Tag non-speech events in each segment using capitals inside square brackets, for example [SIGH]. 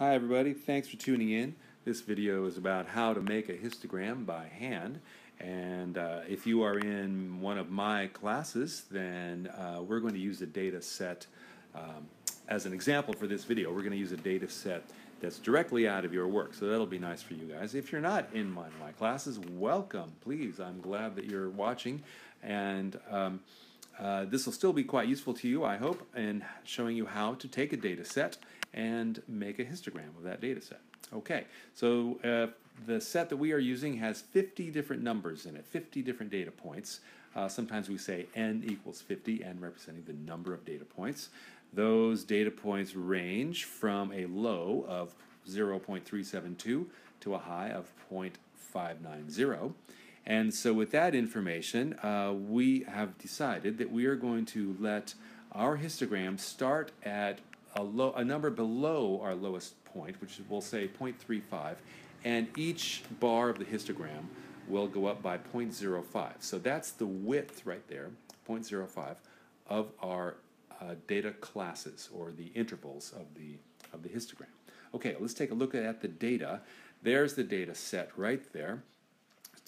Hi everybody, thanks for tuning in. This video is about how to make a histogram by hand. And uh, if you are in one of my classes, then uh, we're going to use a data set um, as an example for this video. We're going to use a data set that's directly out of your work. So that'll be nice for you guys. If you're not in one of my classes, welcome, please. I'm glad that you're watching. And um, uh, this will still be quite useful to you, I hope, in showing you how to take a data set and make a histogram of that data set. Okay, so uh, the set that we are using has 50 different numbers in it, 50 different data points. Uh, sometimes we say n equals 50, n representing the number of data points. Those data points range from a low of 0.372 to a high of 0.590. And so with that information, uh, we have decided that we are going to let our histogram start at a, low, a number below our lowest point, which we'll say 0.35, and each bar of the histogram will go up by 0.05. So that's the width right there, 0.05, of our uh, data classes, or the intervals of the, of the histogram. Okay, let's take a look at the data. There's the data set right there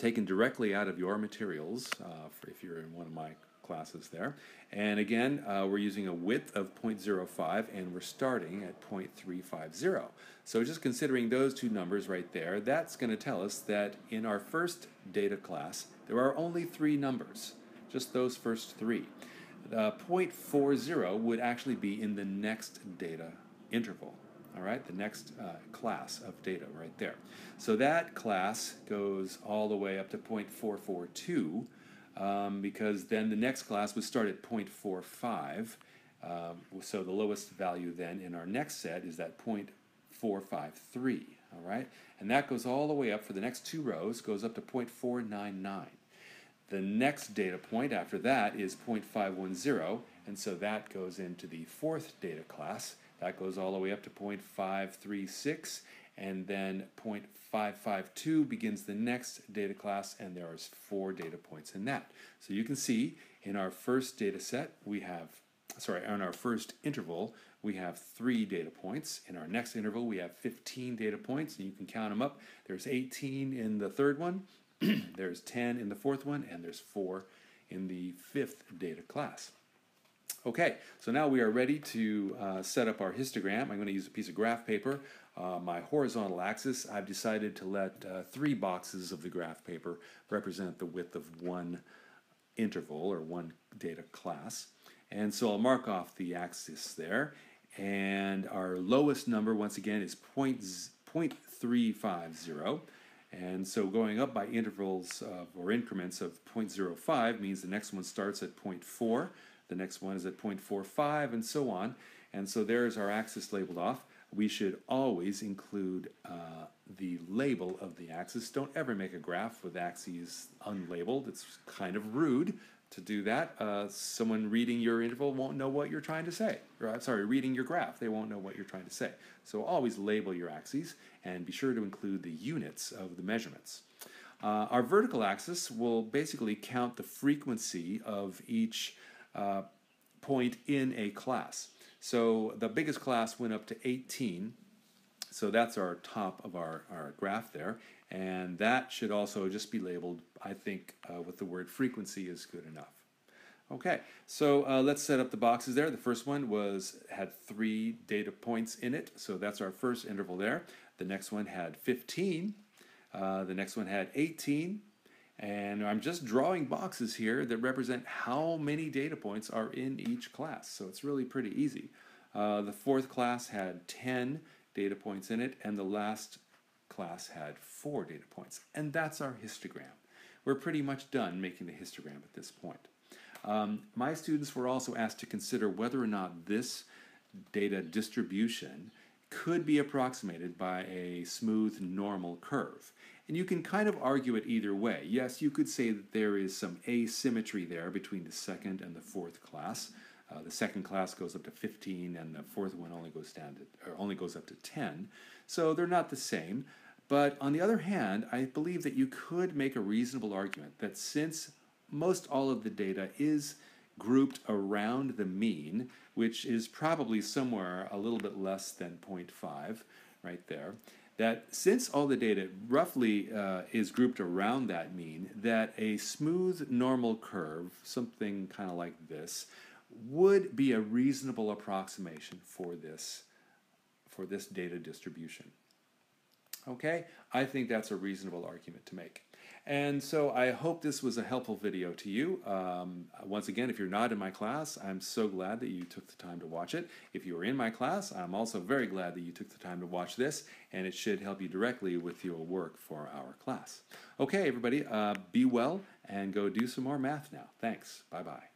taken directly out of your materials, uh, if you're in one of my classes there. And again, uh, we're using a width of 0.05 and we're starting at 0.350. So just considering those two numbers right there, that's going to tell us that in our first data class, there are only three numbers, just those first three. Uh, 0.40 would actually be in the next data interval all right, the next uh, class of data right there. So that class goes all the way up to 0.442 um, because then the next class would start at 0.45. Um, so the lowest value then in our next set is that 0.453, all right? And that goes all the way up for the next two rows, goes up to 0.499. The next data point after that is 0.510, and so that goes into the fourth data class, that goes all the way up to 0.536, and then 0.552 begins the next data class, and there are four data points in that. So you can see in our first data set, we have, sorry, on our first interval, we have three data points. In our next interval, we have 15 data points, and you can count them up. There's 18 in the third one, [CLEARS THROAT] there's 10 in the fourth one, and there's four in the fifth data class. Okay, so now we are ready to uh, set up our histogram. I'm going to use a piece of graph paper. Uh, my horizontal axis, I've decided to let uh, three boxes of the graph paper represent the width of one interval or one data class. And so I'll mark off the axis there. And our lowest number, once again, is 0.350. And so going up by intervals of, or increments of 0.05 means the next one starts at 0.4 the next one is at 0.45 and so on. And so there's our axis labeled off. We should always include uh, the label of the axis. Don't ever make a graph with axes unlabeled. It's kind of rude to do that. Uh, someone reading your interval won't know what you're trying to say. Or, I'm sorry, reading your graph, they won't know what you're trying to say. So always label your axes and be sure to include the units of the measurements. Uh, our vertical axis will basically count the frequency of each uh, point in a class. So the biggest class went up to 18. So that's our top of our, our graph there. And that should also just be labeled, I think, uh, with the word frequency is good enough. Okay, so uh, let's set up the boxes there. The first one was had three data points in it, so that's our first interval there. The next one had 15. Uh, the next one had 18. And I'm just drawing boxes here that represent how many data points are in each class. So it's really pretty easy. Uh, the fourth class had 10 data points in it, and the last class had 4 data points. And that's our histogram. We're pretty much done making the histogram at this point. Um, my students were also asked to consider whether or not this data distribution could be approximated by a smooth normal curve. And you can kind of argue it either way. Yes, you could say that there is some asymmetry there between the second and the fourth class. Uh, the second class goes up to 15 and the fourth one only goes down to, or only goes up to 10. So they're not the same. But on the other hand, I believe that you could make a reasonable argument that since most all of the data is grouped around the mean, which is probably somewhere a little bit less than 0.5, right there, that since all the data roughly uh, is grouped around that mean, that a smooth normal curve, something kind of like this, would be a reasonable approximation for this, for this data distribution. Okay, I think that's a reasonable argument to make. And so I hope this was a helpful video to you. Um, once again, if you're not in my class, I'm so glad that you took the time to watch it. If you are in my class, I'm also very glad that you took the time to watch this, and it should help you directly with your work for our class. Okay, everybody, uh, be well and go do some more math now. Thanks. Bye bye.